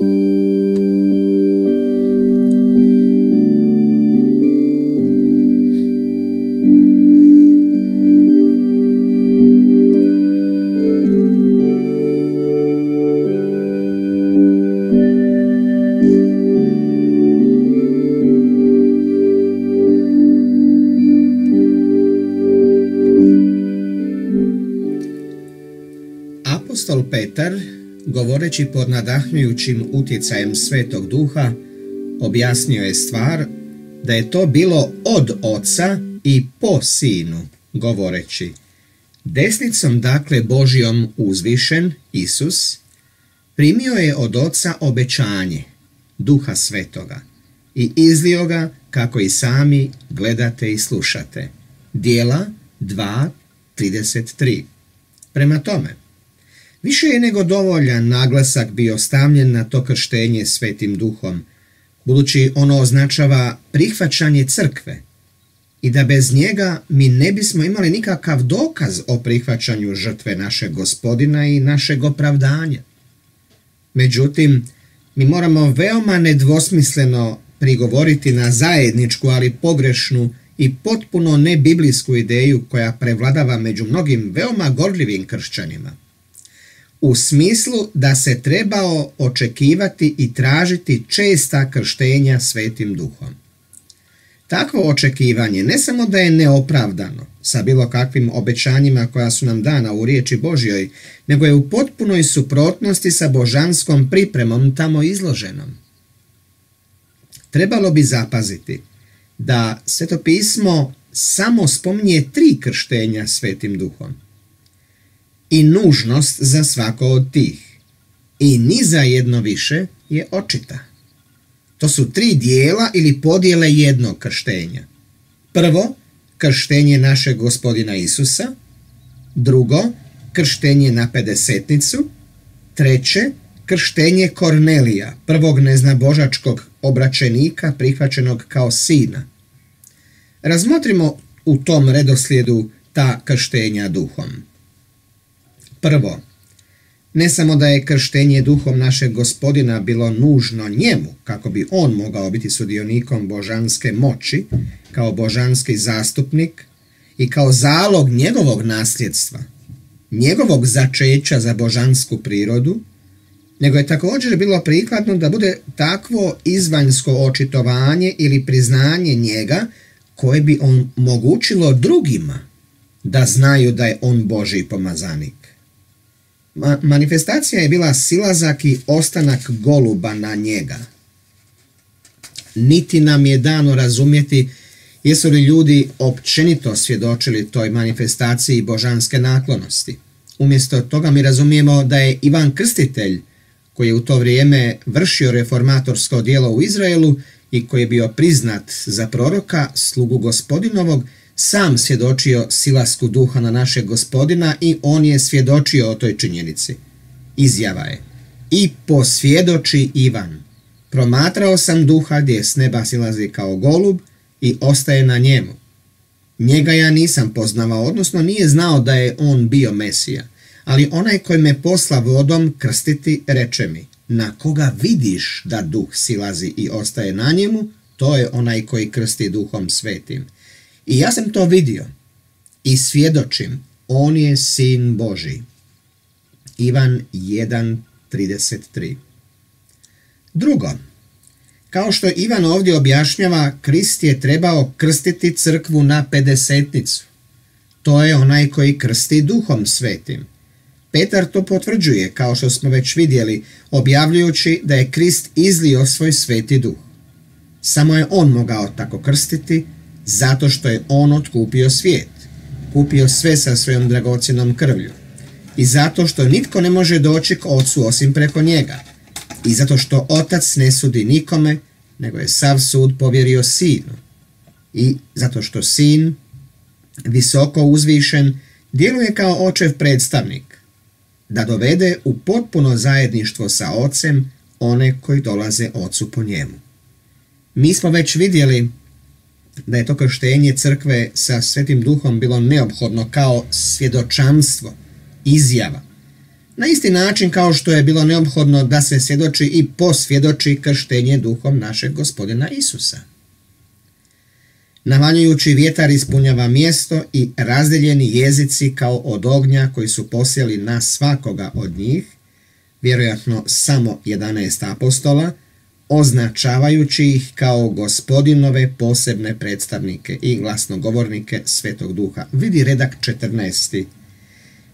Apostol Petar, govoreći pod nadahnjujućim utjecajem Svetog Duha, objasnio je stvar da je to bilo od Oca i po Sinu, govoreći Desnicom dakle Božijom uzvišen, Isus, primio je od Oca obećanje, Duha Svetoga, i izlio ga kako i sami gledate i slušate. Dijela 2.33 Prema tome, Više je nego dovoljan naglasak bio stavljen na to krštenje svetim duhom, budući ono označava prihvaćanje crkve i da bez njega mi ne bismo imali nikakav dokaz o prihvaćanju žrtve našeg gospodina i našeg opravdanja. Međutim, mi moramo veoma nedvosmisleno prigovoriti na zajedničku, ali pogrešnu i potpuno nebiblijsku ideju koja prevladava među mnogim veoma gorljivim kršćanima u smislu da se trebao očekivati i tražiti česta krštenja svetim duhom. Takvo očekivanje ne samo da je neopravdano sa bilo kakvim obećanjima koja su nam dana u riječi Božjoj, nego je u potpunoj suprotnosti sa božanskom pripremom tamo izloženom. Trebalo bi zapaziti da Sveto pismo samo spominje tri krštenja svetim duhom i nužnost za svako od tih. I ni za jedno više je očita. To su tri dijela ili podjele jednog krštenja. Prvo, krštenje našeg gospodina Isusa. Drugo, krštenje na pedesetnicu. Treće, krštenje Kornelija, prvog neznabožačkog obračenika prihvaćenog kao sina. Razmotrimo u tom redoslijedu ta krštenja duhom. Prvo, ne samo da je krštenje duhom našeg gospodina bilo nužno njemu, kako bi on mogao biti sudionikom božanske moći, kao božanski zastupnik i kao zalog njegovog nasljedstva, njegovog začeća za božansku prirodu, nego je također bilo prikladno da bude takvo izvanjsko očitovanje ili priznanje njega koje bi on mogućilo drugima da znaju da je on Boži pomazanik manifestacija je bila silazak i ostanak goluba na njega. Niti nam je dano razumjeti jesu li ljudi općenito svjedočili toj manifestaciji božanske naklonosti. Umjesto toga mi razumijemo da je Ivan Krstitelj, koji je u to vrijeme vršio reformatorsko djelo u Izraelu i koji je bio priznat za proroka, slugu gospodinovog, sam svjedočio silasku duha na našeg gospodina i on je svjedočio o toj činjenici. Izjava je i posvjedoči Ivan. Promatrao sam duha gdje s neba silazi kao golub i ostaje na njemu. Njega ja nisam poznavao, odnosno nije znao da je on bio Mesija, ali onaj koji me posla vodom krstiti reče mi, na koga vidiš da duh silazi i ostaje na njemu, to je onaj koji krsti duhom svetim. I ja sam to vidio i svjedočim, on je sin Boži. Ivan 1.33 Drugo, kao što Ivan ovdje objašnjava, Krist je trebao krstiti crkvu na pedesetnicu. To je onaj koji krsti duhom svetim. Petar to potvrđuje, kao što smo već vidjeli, objavljujući da je Krist izlio svoj sveti duh. Samo je on mogao tako krstiti, zato što je on otkupio svijet, kupio sve sa svojom dragocjenom krvlju. I zato što nitko ne može doći k ocu osim preko njega. I zato što otac ne sudi nikome, nego je sav sud povjerio sinu. I zato što sin, visoko uzvišen, djeluje kao očev predstavnik, da dovede u potpuno zajedništvo sa ocem one koji dolaze ocu po njemu. Mi smo već vidjeli da je to krštenje crkve sa svetim duhom bilo neophodno kao svjedočanstvo, izjava. Na isti način kao što je bilo neophodno da se svjedoči i posvjedoči krštenje duhom našeg gospodina Isusa. Navaljujući vjetar ispunjava mjesto i razdeljeni jezici kao od ognja koji su posjeli na svakoga od njih, vjerojatno samo 11 apostola, označavajući ih kao gospodinove posebne predstavnike i glasnogovornike Svetog Duha. Vidi redak 14.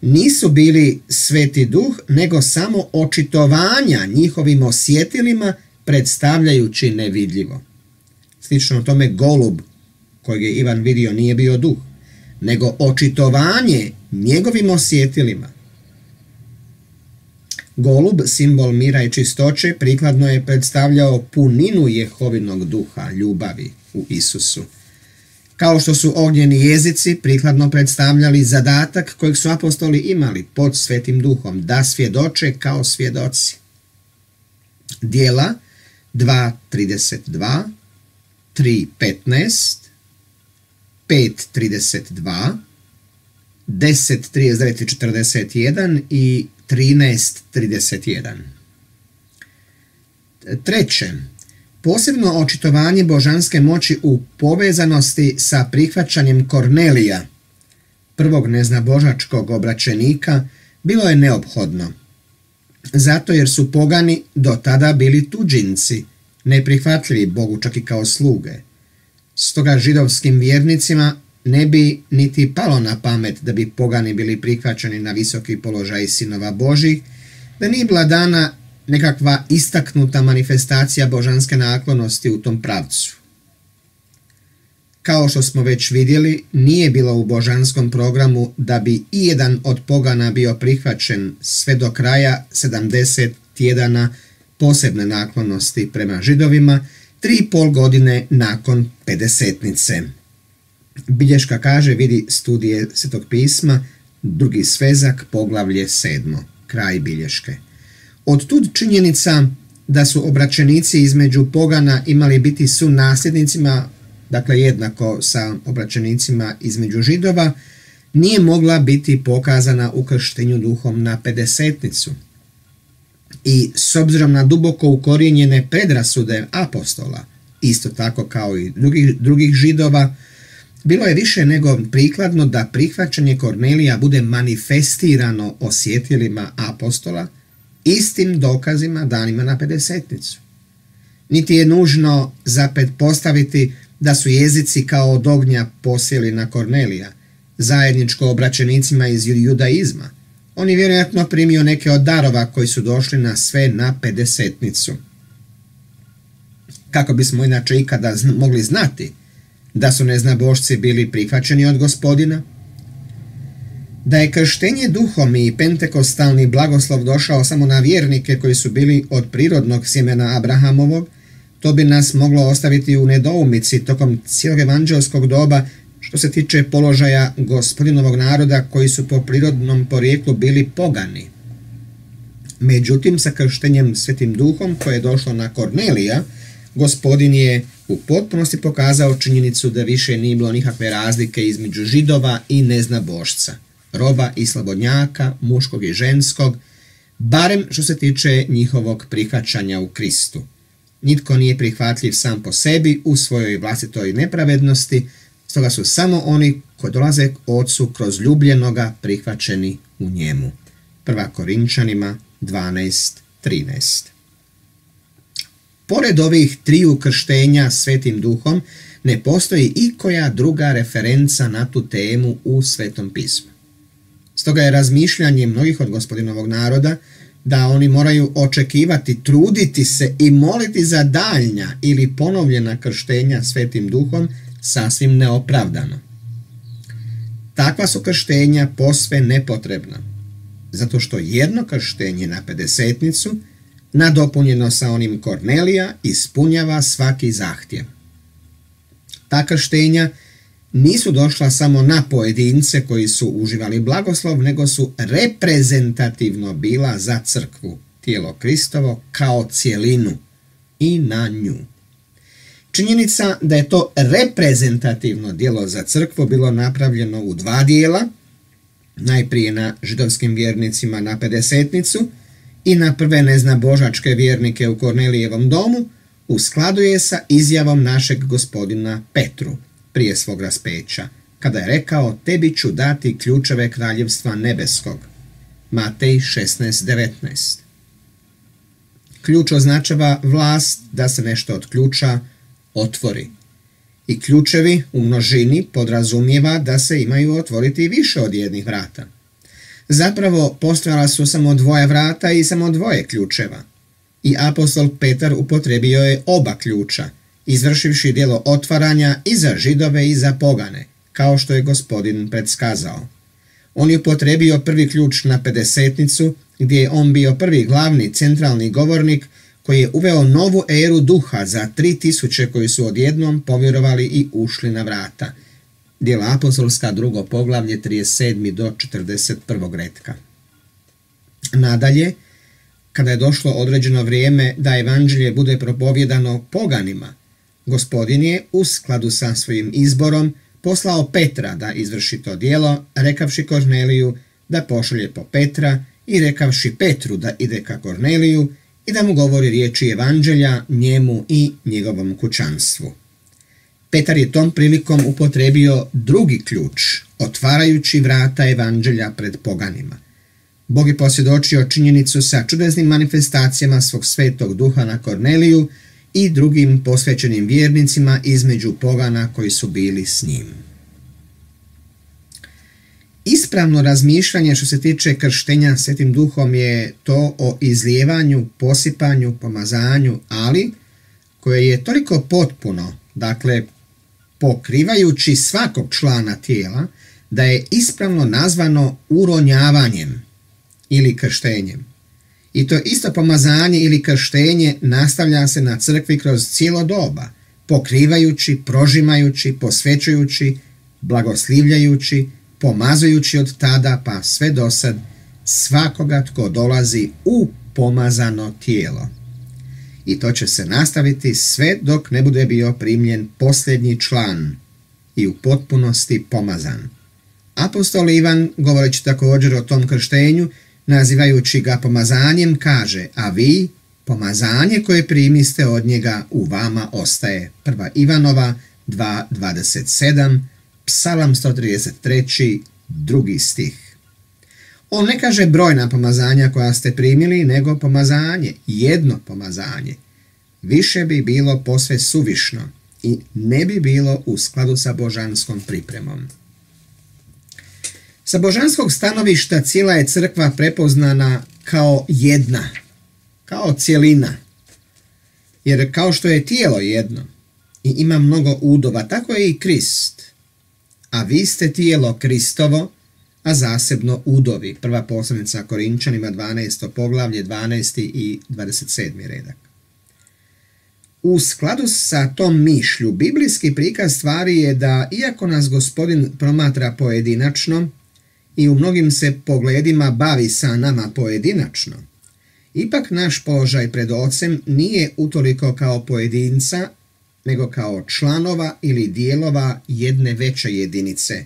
Nisu bili Sveti Duh, nego samo očitovanja njihovim osjetilima predstavljajući nevidljivo. Slično tome golub kojeg je Ivan vidio nije bio duh, nego očitovanje njegovim osjetilima. Golub, simbol mira i čistoće, prikladno je predstavljao puninu Jehovinog duha, ljubavi u Isusu. Kao što su ognjeni jezici prikladno predstavljali zadatak kojeg su apostoli imali pod svetim duhom, da svjedoče kao svjedoci. Dijela 2.32, 3.15, 5.32, 10.39.41 i 13.31. Treće, posebno očitovanje božanske moći u povezanosti sa prihvaćanjem Kornelija, prvog neznabožačkog obraćenika, bilo je neophodno. Zato jer su pogani do tada bili tuđinci, neprihvatljivi Bogu čak i kao sluge. Stoga židovskim vjernicima ne bi niti palo na pamet da bi pogani bili prihvaćeni na visoki položaj sinova Božih, da nije bila dana nekakva istaknuta manifestacija božanske naklonosti u tom pravcu. Kao što smo već vidjeli, nije bilo u božanskom programu da bi i jedan od pogana bio prihvaćen sve do kraja 70 tjedana posebne naklonosti prema židovima, tri pol godine nakon pedesetnice. Bilješka kaže, vidi studije Svetog pisma, drugi svezak, poglavlje sedmo, kraj bilješke. Od tud činjenica da su obraćenici između pogana imali biti su nasljednicima, dakle jednako sa obraćenicima između židova, nije mogla biti pokazana u krštenju duhom na pedesetnicu. I s obzirom na duboko ukorijenjene predrasude apostola, isto tako kao i drugih, drugih židova, bilo je više nego prikladno da prihvaćanje Kornelija bude manifestirano osjetilima apostola, istim dokazima danima na pedesetnicu. Niti je nužno zapet postaviti da su jezici kao od ognja posjeli na Kornelija, zajedničko obraćenicima iz judaizma. On je vjerojatno primio neke od darova koji su došli na sve na pedesetnicu. Kako bismo inače ikada mogli znati da su neznabošci bili prihvaćeni od gospodina? Da je krštenje duhom i pentekostalni blagoslov došao samo na vjernike koji su bili od prirodnog sjemena Abrahamovog, to bi nas moglo ostaviti u nedoumici tokom cijelog evanđelskog doba što se tiče položaja gospodinovog naroda koji su po prirodnom porijeklu bili pogani. Međutim, sa krštenjem svetim duhom koje je došlo na Kornelija, gospodin je u potpunosti pokazao činjenicu da više nije bilo nikakve razlike između židova i neznabošca roba i slobodnjaka, muškog i ženskog, barem što se tiče njihovog prihvaćanja u Kristu. Nitko nije prihvatljiv sam po sebi u svojoj vlastitoj nepravednosti, stoga su samo oni koji dolaze k Otcu kroz ljubljenoga prihvaćeni u njemu. Prva Korinčanima 12.13 Pored ovih triju krštenja svetim duhom, ne postoji i koja druga referenca na tu temu u Svetom pismu. Stoga je razmišljanje mnogih od gospodinovog naroda da oni moraju očekivati, truditi se i moliti za daljnja ili ponovljena krštenja svetim duhom sasvim neopravdano. Takva su krštenja posve nepotrebna, zato što jedno krštenje na pedesetnicu, nadopunjeno sa onim Kornelija, ispunjava svaki zahtjev. Ta krštenja nisu došla samo na pojedince koji su uživali blagoslov, nego su reprezentativno bila za crkvu, tijelo Kristovo, kao cijelinu i na nju. Činjenica da je to reprezentativno dijelo za crkvu bilo napravljeno u dva dijela, Najprije na židovskim vjernicima na pedesetnicu i na prve neznabožačke vjernike u Kornelijevom domu, u skladu sa izjavom našeg gospodina Petru prije svog raspeća, kada je rekao tebi ću dati ključeve kraljevstva nebeskog. Matej 16.19 Ključ označava vlast da se nešto od ključa otvori. I ključevi u množini podrazumijeva da se imaju otvoriti više od jednih vrata. Zapravo postojala su samo dvoje vrata i samo dvoje ključeva. I apostol Petar upotrebio je oba ključa, izvršivši djelo otvaranja i za židove i za pogane, kao što je gospodin predskazao. On je upotrebio prvi ključ na pedesetnicu, gdje je on bio prvi glavni centralni govornik koji je uveo novu eru duha za tri tisuće koji su odjednom povjerovali i ušli na vrata. Dijela apostolska drugo poglavlje 37. do 41. redka. Nadalje, kada je došlo određeno vrijeme da evanđelje bude propovjedano poganima, gospodin je u skladu sa svojim izborom poslao Petra da izvrši to dijelo, rekavši Korneliju da pošalje po Petra i rekavši Petru da ide ka Korneliju i da mu govori riječi evanđelja njemu i njegovom kućanstvu. Petar je tom prilikom upotrebio drugi ključ, otvarajući vrata evanđelja pred poganima. Bog je posvjedočio činjenicu sa čudesnim manifestacijama svog svetog duha na Korneliju i drugim posvećenim vjernicima između pogana koji su bili s njim. Ispravno razmišljanje što se tiče krštenja svetim duhom je to o izlijevanju, posipanju, pomazanju, ali koje je toliko potpuno, dakle pokrivajući svakog člana tijela, da je ispravno nazvano uronjavanjem ili krštenjem. I to isto pomazanje ili krštenje nastavlja se na crkvi kroz cijelo doba, pokrivajući, prožimajući, posvećujući, blagoslivljajući, pomazujući od tada pa sve do sad svakoga tko dolazi u pomazano tijelo. I to će se nastaviti sve dok ne bude bio primljen posljednji član i u potpunosti pomazan. Apostol Ivan, govoreći također o tom krštenju, nazivajući ga pomazanjem, kaže, a vi, pomazanje koje primiste od njega u vama ostaje. Prva Ivanova 2.27, Psalam 133, drugi stih. On ne kaže brojna pomazanja koja ste primili, nego pomazanje, jedno pomazanje. Više bi bilo posve suvišno i ne bi bilo u skladu sa božanskom pripremom. Sa božanskog stanovišta cijela je crkva prepoznana kao jedna, kao cijelina. Jer kao što je tijelo jedno i ima mnogo udova, tako je i Krist. A vi ste tijelo Kristovo, a zasebno udovi. Prva poslovnica Korinčanima 12. poglavlje 12. i 27. redak. U skladu sa tom mišlju, biblijski prikaz stvari je da iako nas gospodin promatra pojedinačno, i u mnogim se pogledima bavi sa nama pojedinačno. Ipak naš položaj pred ocem nije utoliko kao pojedinca, nego kao članova ili dijelova jedne veće jedinice,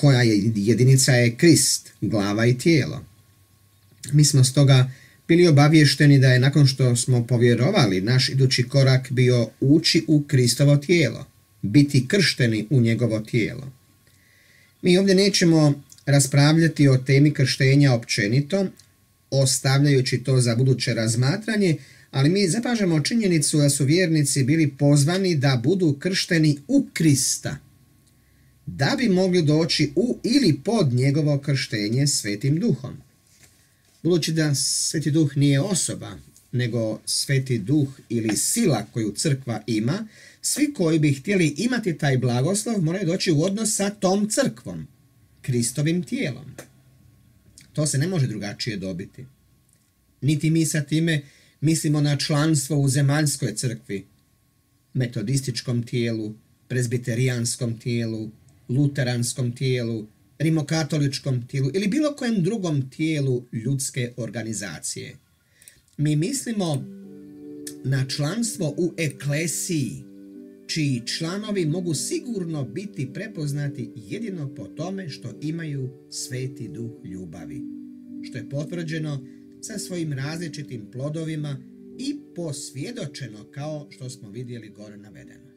koja je jedinica je Krist, glava i tijelo. Mi smo stoga bili obavješteni da je nakon što smo povjerovali naš idući korak bio ući u Kristovo tijelo, biti kršteni u njegovo tijelo. Mi ovdje nećemo raspravljati o temi krštenja općenito, ostavljajući to za buduće razmatranje, ali mi zapažemo činjenicu da su vjernici bili pozvani da budu kršteni u Krista, da bi mogli doći u ili pod njegovo krštenje svetim duhom. Budući da sveti duh nije osoba, nego sveti duh ili sila koju crkva ima, svi koji bi htjeli imati taj blagoslov moraju doći u odnos sa tom crkvom. Kristovim tijelom. To se ne može drugačije dobiti. Niti mi sa time mislimo na članstvo u zemaljskoj crkvi, metodističkom tijelu, prezbiterijanskom tijelu, luteranskom tijelu, rimokatoličkom tijelu ili bilo kojem drugom tijelu ljudske organizacije. Mi mislimo na članstvo u eklesiji, čiji članovi mogu sigurno biti prepoznati jedino po tome što imaju sveti duh ljubavi, što je potvrđeno sa svojim različitim plodovima i posvjedočeno kao što smo vidjeli gore navedeno.